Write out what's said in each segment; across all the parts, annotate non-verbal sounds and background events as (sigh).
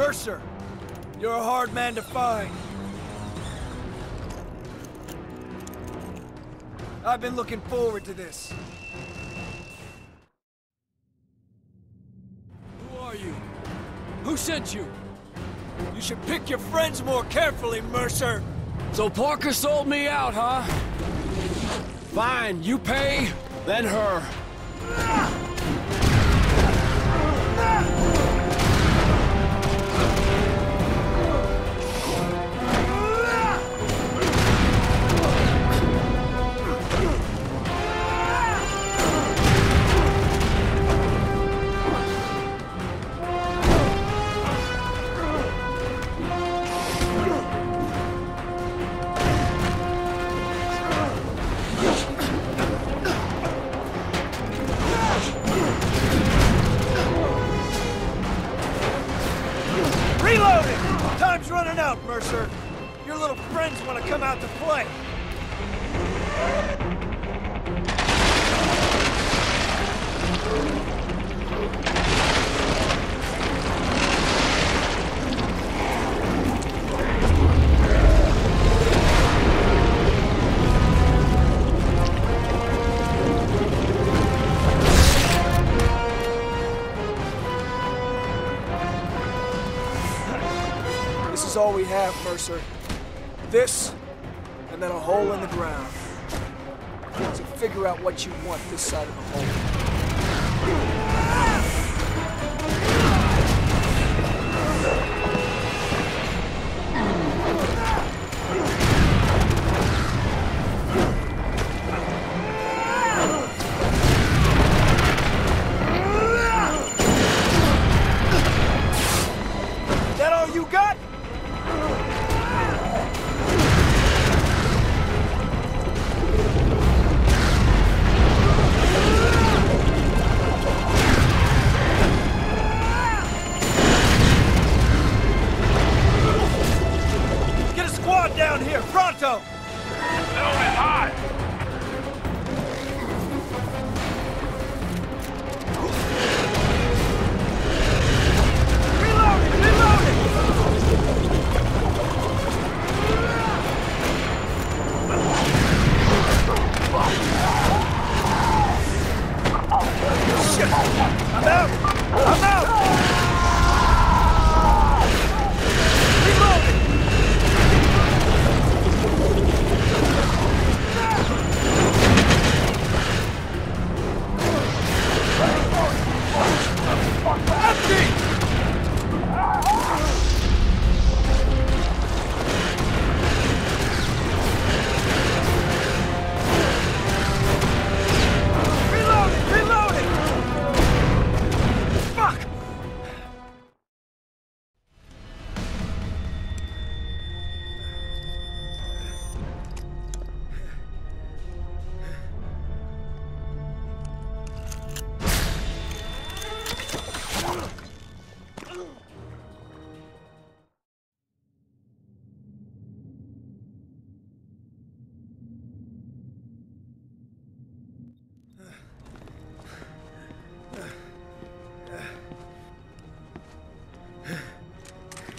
Mercer, you're a hard man to find. I've been looking forward to this. Who are you? Who sent you? You should pick your friends more carefully, Mercer. So Parker sold me out, huh? Fine, you pay, then her. Reloading! Time's running out, Mercer. Your little friends want to come out to play. This is all we have, Mercer. This, and then a hole in the ground. To figure out what you want this side of the hole.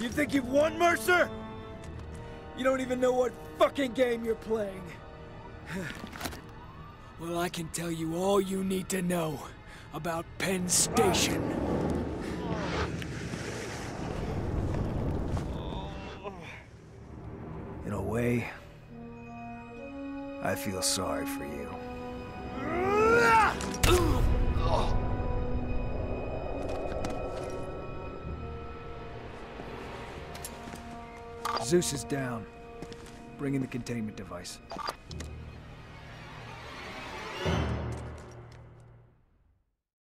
You think you've won, Mercer? You don't even know what fucking game you're playing. (sighs) Well, I can tell you all you need to know about Penn Station. In a way, I feel sorry for you. (laughs) Zeus is down. Bring in the containment device.